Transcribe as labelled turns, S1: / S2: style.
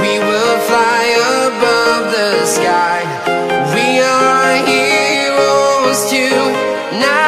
S1: We will fly above the sky. We are heroes tonight.